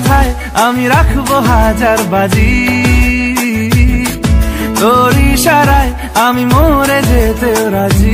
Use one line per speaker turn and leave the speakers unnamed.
মাথায় আমি রাখব হাজার বাজি। তোর ইশারায় আমি মরে যেতে রাজি।